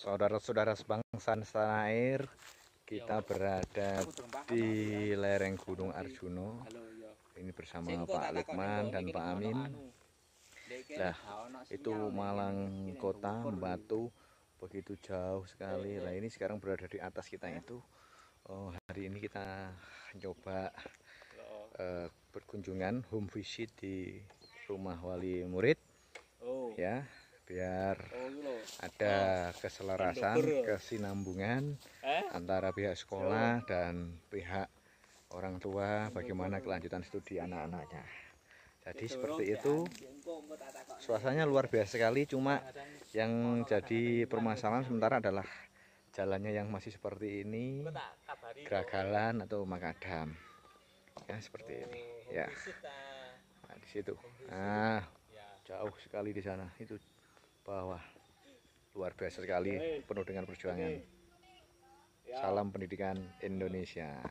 Saudara-saudara sebangsa tanah air, kita berada di lereng Gunung Arjuno. Ini bersama Pak Lukman dan Pak Amin. Nah, itu Malang Kota, Batu, begitu jauh sekali. Nah, ini sekarang berada di atas kita itu. Oh, hari ini kita coba uh, berkunjungan home visit di rumah wali murid. Oh. Ya, biar oh, ada keselarasan, kesinambungan eh? antara pihak sekolah dan pihak orang tua bagaimana kelanjutan studi anak-anaknya. Jadi seperti itu. Suasananya luar biasa sekali, cuma yang jadi permasalahan sementara adalah jalannya yang masih seperti ini, geragalan atau makadam. Ya, seperti ini. Ya. Nah, di situ. Nah, jauh sekali di sana. Itu bawah luar biasa sekali penuh dengan perjuangan. Salam pendidikan Indonesia